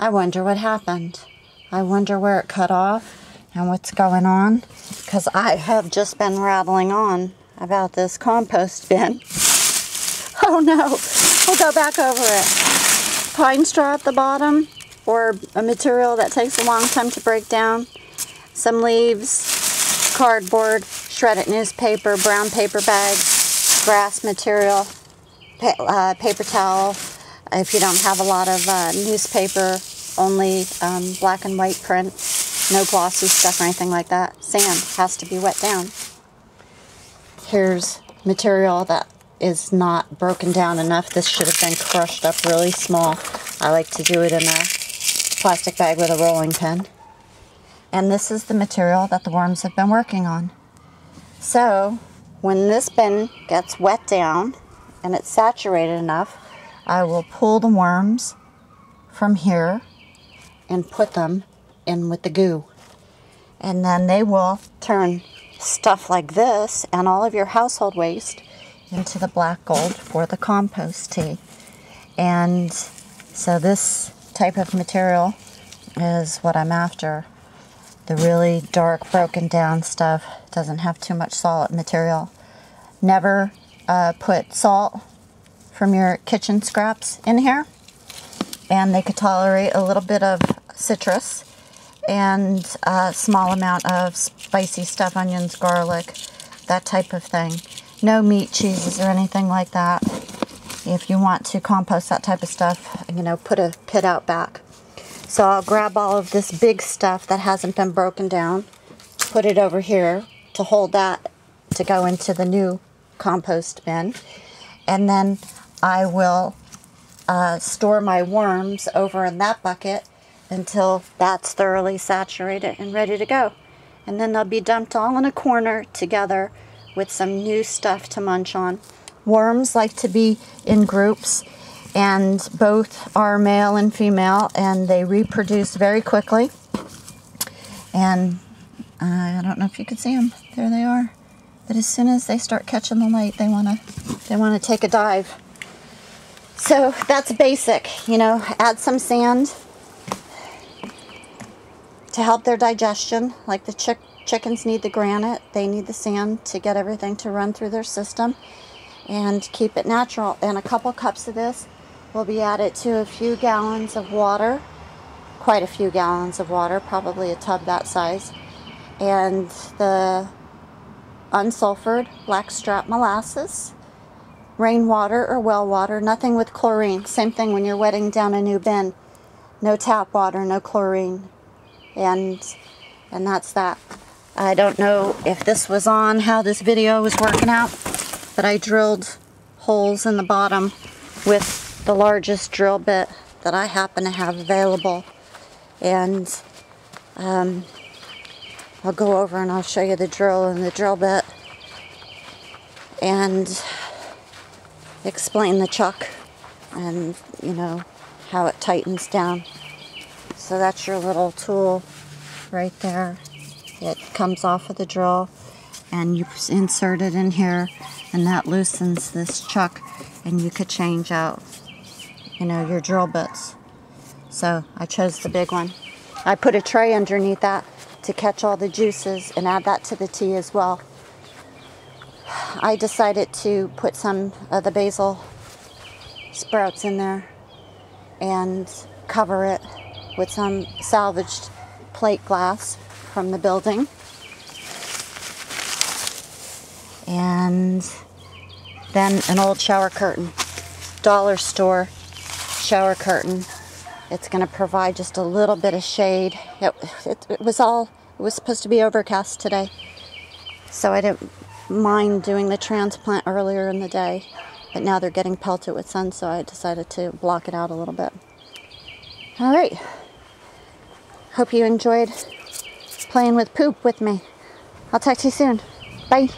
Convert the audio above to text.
I wonder what happened. I wonder where it cut off and what's going on. Because I have just been rattling on about this compost bin. Oh no, we'll go back over it. Pine straw at the bottom, or a material that takes a long time to break down. Some leaves, cardboard, shredded newspaper, brown paper bags, grass material, pa uh, paper towel. If you don't have a lot of uh, newspaper, only um, black and white print, no glossy stuff or anything like that. Sand has to be wet down. Here's material that is not broken down enough. This should have been crushed up really small. I like to do it in a plastic bag with a rolling pin. And this is the material that the worms have been working on. So when this bin gets wet down and it's saturated enough, I will pull the worms from here and put them in with the goo. And then they will turn stuff like this and all of your household waste into the black gold for the compost tea. And so this type of material is what I'm after. The really dark, broken down stuff doesn't have too much solid material. Never uh, put salt from your kitchen scraps in here. And they could tolerate a little bit of citrus and a small amount of spicy stuff, onions, garlic, that type of thing. No meat, cheeses, or anything like that. If you want to compost that type of stuff, you know, put a pit out back. So I'll grab all of this big stuff that hasn't been broken down, put it over here to hold that to go into the new compost bin. And then I will uh, store my worms over in that bucket until that's thoroughly saturated and ready to go. And then they'll be dumped all in a corner together with some new stuff to munch on. Worms like to be in groups, and both are male and female, and they reproduce very quickly. And uh, I don't know if you can see them. There they are. But as soon as they start catching the light, they wanna they wanna take a dive. So that's basic, you know. Add some sand to help their digestion, like the chick Chickens need the granite, they need the sand to get everything to run through their system and keep it natural. And a couple cups of this will be added to a few gallons of water, quite a few gallons of water, probably a tub that size. And the unsulfured blackstrap molasses, rainwater or well water, nothing with chlorine. Same thing when you're wetting down a new bin. No tap water, no chlorine. And and that's that. I don't know if this was on how this video was working out, but I drilled holes in the bottom with the largest drill bit that I happen to have available. And um, I'll go over and I'll show you the drill and the drill bit and explain the chuck and, you know, how it tightens down. So that's your little tool right there. It comes off of the drill and you insert it in here and that loosens this chuck and you could change out you know your drill bits. So I chose the big one. I put a tray underneath that to catch all the juices and add that to the tea as well. I decided to put some of the basil sprouts in there and cover it with some salvaged plate glass from the building. And then an old shower curtain, dollar store shower curtain. It's going to provide just a little bit of shade. It, it, it was all, it was supposed to be overcast today. So I didn't mind doing the transplant earlier in the day. But now they're getting pelted with sun, so I decided to block it out a little bit. All right. Hope you enjoyed playing with poop with me. I'll talk to you soon. Bye.